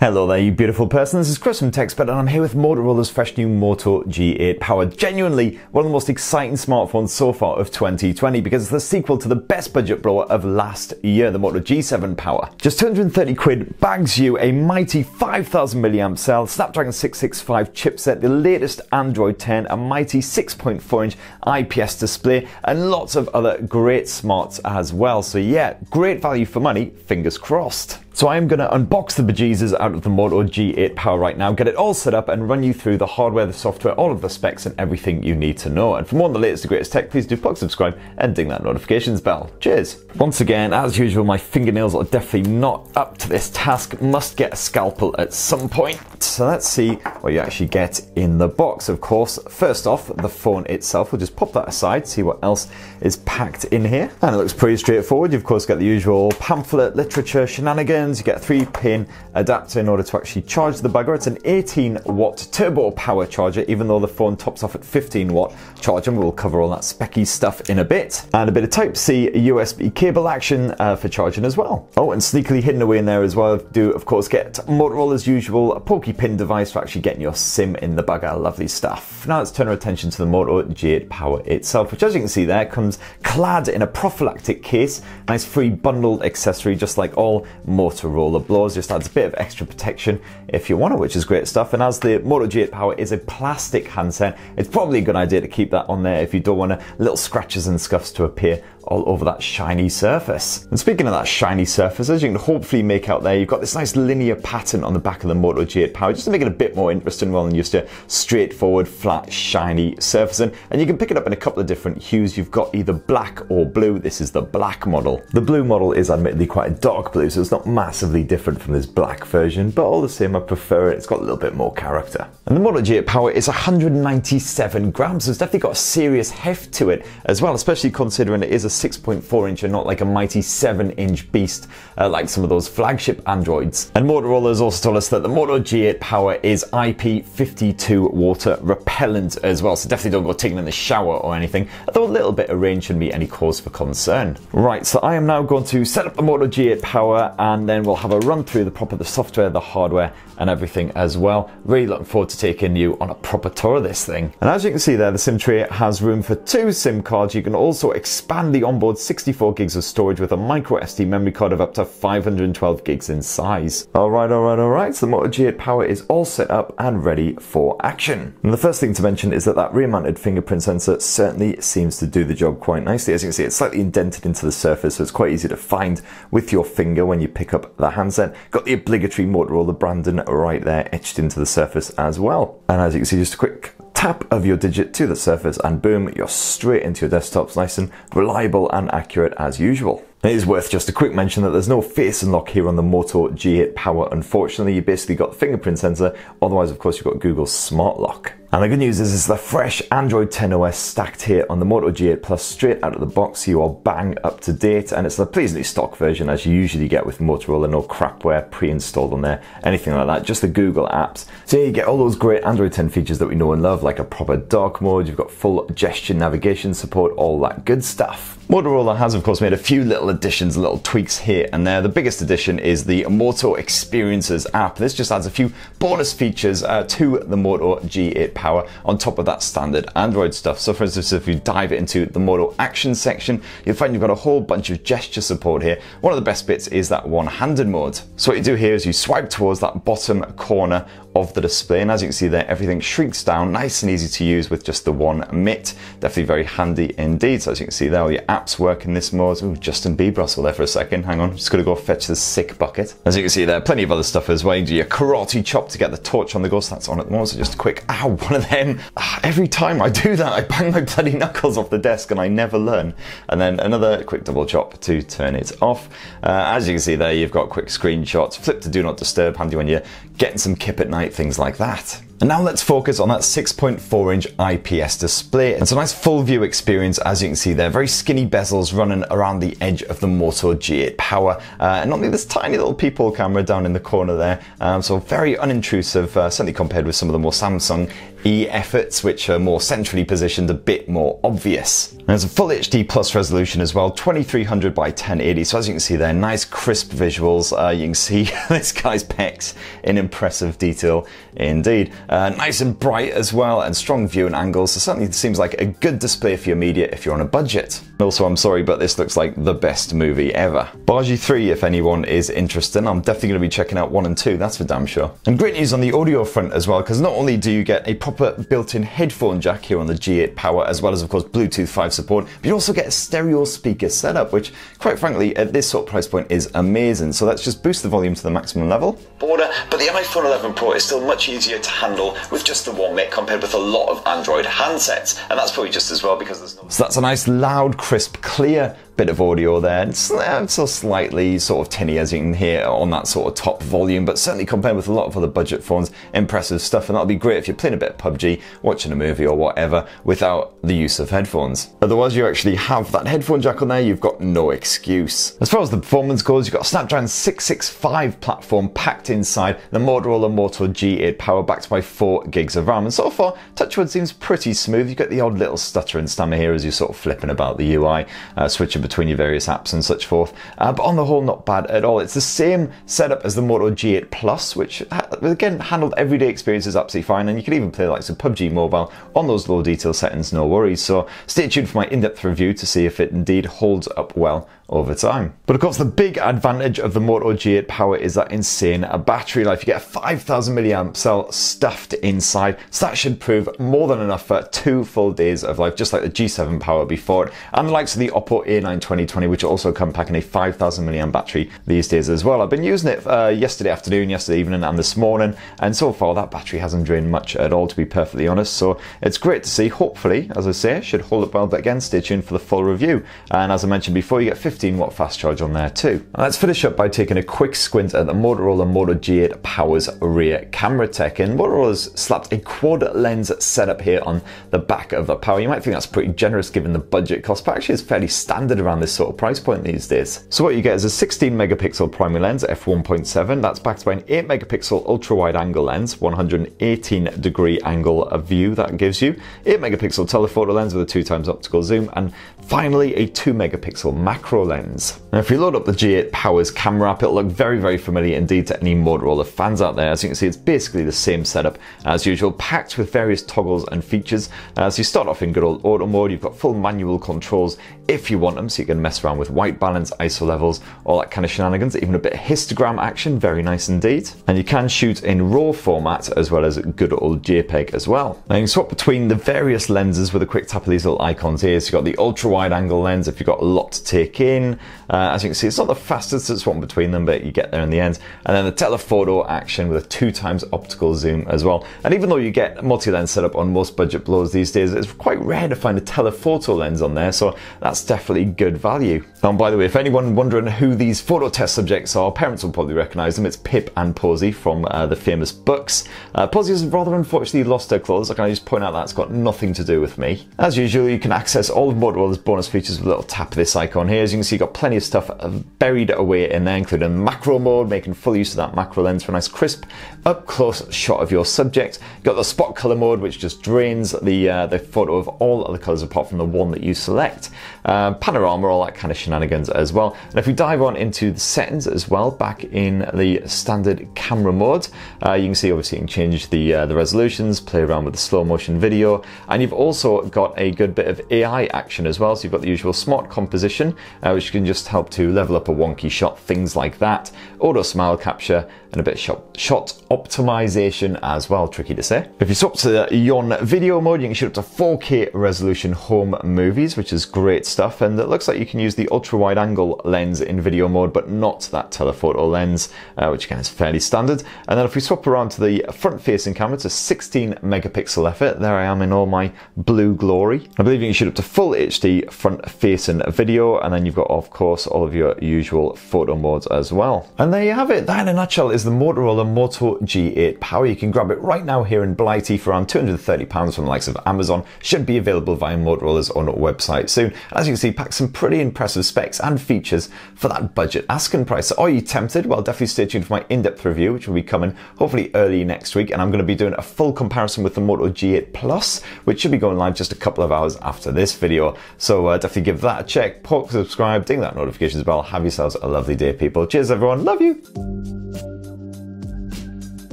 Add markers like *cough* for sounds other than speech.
Hello there, you beautiful person. This is Chris from Tech Spurt, and I'm here with Motorola's fresh new Moto G8 Power. Genuinely one of the most exciting smartphones so far of 2020 because it's the sequel to the best budget blower of last year, the Moto G7 Power. Just 230 quid bags you a mighty 5000 milliamp cell, Snapdragon 665 chipset, the latest Android 10, a mighty 6.4 inch IPS display, and lots of other great smarts as well. So yeah, great value for money, fingers crossed. So I am going to unbox the bejesus out of the Moto G8 Power right now, get it all set up and run you through the hardware, the software, all of the specs and everything you need to know. And for more on the latest and greatest tech, please do plug subscribe and ding that notifications bell. Cheers! Once again, as usual, my fingernails are definitely not up to this task. Must get a scalpel at some point. So let's see what you actually get in the box. Of course, first off, the phone itself. We'll just pop that aside, see what else is packed in here. And it looks pretty straightforward. You've of course got the usual pamphlet, literature, shenanigans, you get a three pin adapter in order to actually charge the bugger. It's an 18 watt turbo power charger, even though the phone tops off at 15 watt charger. We'll cover all that specky stuff in a bit. And a bit of Type C USB cable action uh, for charging as well. Oh, and sneakily hidden away in there as well, do of course get Motorola as usual a pin device for actually getting your SIM in the bugger. Lovely stuff. Now let's turn our attention to the Moto G8 Power itself, which as you can see there comes clad in a prophylactic case. Nice free bundled accessory, just like all Moto Motorola blows, just adds a bit of extra protection if you want it, which is great stuff. And as the Moto G8 Power is a plastic handset, it's probably a good idea to keep that on there if you don't want a, little scratches and scuffs to appear all over that shiny surface. And speaking of that shiny surface, as you can hopefully make out there, you've got this nice linear pattern on the back of the Moto G8 Power, just to make it a bit more interesting rather than just a straightforward, flat, shiny surface. And, and you can pick it up in a couple of different hues. You've got either black or blue. This is the black model. The blue model is admittedly quite a dark blue, so it's not massively different from this black version, but all the same, I prefer it. It's got a little bit more character. And the Moto G8 Power is 197 grams, so it's definitely got a serious heft to it as well, especially considering it is a 6.4 inch and not like a mighty 7 inch beast uh, like some of those flagship Androids. And Motorola has also told us that the Moto G8 Power is IP52 water repellent as well, so definitely don't go taking in the shower or anything, although a little bit of rain shouldn't be any cause for concern. Right, so I am now going to set up the Moto G8 Power and then we'll have a run through the proper the software, the hardware and everything as well. Really looking forward to taking you on a proper tour of this thing. And as you can see there, the SIM tray has room for two SIM cards. You can also expand the onboard 64 gigs of storage with a micro SD memory card of up to 512 gigs in size. All right, all right, all right. So the Moto G8 Power is all set up and ready for action. And the first thing to mention is that that rear-mounted fingerprint sensor certainly seems to do the job quite nicely. As you can see, it's slightly indented into the surface, so it's quite easy to find with your finger when you pick up the handset. Got the obligatory Motorola branding right there etched into the surface as well. And as you can see, just a quick tap of your digit to the surface and boom, you're straight into your desktops nice and reliable and accurate as usual. It is worth just a quick mention that there's no face unlock here on the Moto G8 Power. Unfortunately, you basically got the fingerprint sensor. Otherwise, of course, you've got Google's Smart Lock. And the good news is, it's the fresh Android 10 OS stacked here on the Moto G8 Plus straight out of the box. You are bang up to date, and it's the pleasantly stock version as you usually get with Motorola. No crapware pre-installed on there, anything like that. Just the Google apps. So you get all those great Android 10 features that we know and love, like a proper dark mode. You've got full gesture navigation support, all that good stuff. Motorola has, of course, made a few little additions, little tweaks here and there. The biggest addition is the Moto Experiences app. This just adds a few bonus features uh, to the Moto G8 Power on top of that standard Android stuff. So, for instance, if you dive into the Moto Action section, you'll find you've got a whole bunch of gesture support here. One of the best bits is that one-handed mode. So what you do here is you swipe towards that bottom corner of the display. And as you can see there, everything shrinks down, nice and easy to use with just the one mitt. Definitely very handy indeed. So as you can see there, all your apps work in this mode. Ooh, Justin Bieber hustle there for a second. Hang on, just gonna go fetch the sick bucket. As you can see there, plenty of other stuff as well. You do your karate chop to get the torch on the go, so that's on at the moment. So just a quick, ow, *laughs* one of them. Ah, every time I do that, I bang my bloody knuckles off the desk and I never learn. And then another quick double chop to turn it off. Uh, as you can see there, you've got quick screenshots, flip to do not disturb, handy when you're getting some kip at night, things like that. And now let's focus on that 6.4 inch IPS display. It's a nice full view experience as you can see there. Very skinny bezels running around the edge of the Moto G8 Power. Uh, and only this tiny little peephole camera down in the corner there. Um, so very unintrusive, uh, certainly compared with some of the more Samsung E efforts, which are more centrally positioned, a bit more obvious. There's a full HD plus resolution as well, 2300 by 1080. So as you can see there, nice crisp visuals. Uh, you can see *laughs* this guy's pecs in impressive detail indeed. Uh, nice and bright as well, and strong viewing angles. So certainly seems like a good display for your media if you're on a budget. Also, I'm sorry, but this looks like the best movie ever. Bajie 3, if anyone is interested, I'm definitely going to be checking out 1 and 2, that's for damn sure. And great news on the audio front as well, because not only do you get a proper built-in headphone jack here on the G8 Power, as well as, of course, Bluetooth 5 support, but you also get a stereo speaker setup, which, quite frankly, at this sort of price point is amazing. So let's just boost the volume to the maximum level. Border, but the iPhone 11 Pro is still much easier to handle with just the one mic compared with a lot of Android handsets, and that's probably just as well because there's no. So that's a nice loud, crisp, clear bit of audio there. It's, it's so slightly sort of tinny as you can hear on that sort of top volume, but certainly compared with a lot of other budget phones, impressive stuff. And that'll be great if you're playing a bit of PUBG, watching a movie or whatever without the use of headphones. Otherwise, you actually have that headphone jack on there, you've got no excuse. As far as the performance goes, you've got a Snapdragon 665 platform packed inside the Motorola Moto G8 power backed by 4 gigs of RAM. And so far, TouchWiz seems pretty smooth. You get the odd little stutter and stammer here as you're sort of flipping about the UI, uh, switching between your various apps and such forth. Uh, but on the whole, not bad at all. It's the same setup as the Moto G8 Plus, which again handled everyday experiences absolutely fine, and you can even play like some PUBG Mobile on those low detail settings, no worries. So stay tuned for my in-depth review to see if it indeed holds up well over time. But of course, the big advantage of the Moto G8 Power is that insane battery life. You get a 5000 milliamp cell stuffed inside, so that should prove more than enough for two full days of life, just like the G7 Power before it, and the likes of the Oppo A9 2020, which also come packing a 5000 milliamp battery these days as well. I've been using it uh, yesterday afternoon, yesterday evening, and this morning, and so far that battery hasn't drained much at all, to be perfectly honest. So it's great to see. Hopefully, as I say, should hold up well. But again, stay tuned for the full review. And as I mentioned before, you get 50 15 watt fast charge on there too. And let's finish up by taking a quick squint at the Motorola Moto G8 Power's rear camera tech. And Motorola's slapped a quad lens setup here on the back of the Power. You might think that's pretty generous given the budget cost, but actually it's fairly standard around this sort of price point these days. So what you get is a 16 megapixel primary lens f1.7. That's backed by an 8 megapixel ultra wide angle lens, 118 degree angle of view that gives you, 8 megapixel telephoto lens with a 2 times optical zoom, and finally a 2 megapixel macro lens. Now if you load up the G8 Powers camera app, it'll look very, very familiar indeed to any Motorola fans out there. As you can see, it's basically the same setup as usual, packed with various toggles and features. So you start off in good old auto mode, you've got full manual controls if you want them, so you can mess around with white balance, ISO levels, all that kind of shenanigans, even a bit of histogram action, very nice indeed. And you can shoot in RAW format as well as good old JPEG as well. Now you can swap between the various lenses with a quick tap of these little icons here. So you've got the ultra wide angle lens if you've got a lot to take in, uh, as you can see, it's not the fastest swap between them, but you get there in the end. And then the telephoto action with a two times optical zoom as well. And even though you get multi-lens setup on most budget blowers these days, it's quite rare to find a telephoto lens on there, so that's definitely good value. And by the way, if anyone wondering who these photo test subjects are, parents will probably recognize them. It's Pip and Posey from uh, the famous books. Uh, Posey has rather unfortunately lost her clothes. I can just point out that's got nothing to do with me. As usual, you can access all of Motorola's bonus features with a little tap of this icon here. As you can see, you've got plenty of stuff buried away in there, including macro mode, making full use of that macro lens for a nice crisp up close shot of your subject. You've got the spot color mode, which just drains the uh, the photo of all other colors apart from the one that you select. Um, panorama, all that kind of shenanigans as well. And if we dive on into the settings as well, back in the standard camera mode, uh, you can see obviously you can change the uh, the resolutions, play around with the slow motion video, and you've also got a good bit of AI action as well. So you've got the usual smart composition, uh, which can just help to level up a wonky shot, things like that. Auto smile capture and a bit of shot, shot optimization as well, tricky to say. If you swap to Yon video mode, you can shoot up to 4K resolution home movies, which is great stuff. And it looks like you can use the ultra wide angle lens in video mode, but not that telephoto lens, uh, which again is fairly standard. And then if we swap around to the front facing camera, it's a 16 megapixel effort. There I am in all my blue glory. I believe you can shoot up to full HD front facing video. And then you've got, of course, all of your usual photo modes as well. And there you have it. That in a nutshell is is the Motorola Moto G8 Power. You can grab it right now here in Blighty for around £230 from the likes of Amazon. Should be available via Motorola's own website soon. As you can see, packs some pretty impressive specs and features for that budget asking price. Are you tempted? Well, definitely stay tuned for my in-depth review, which will be coming hopefully early next week. And I'm going to be doing a full comparison with the Moto G8 Plus, which should be going live just a couple of hours after this video. So uh, definitely give that a check, poke, subscribe, ding that notifications bell. Have yourselves a lovely day, people. Cheers, everyone. Love you.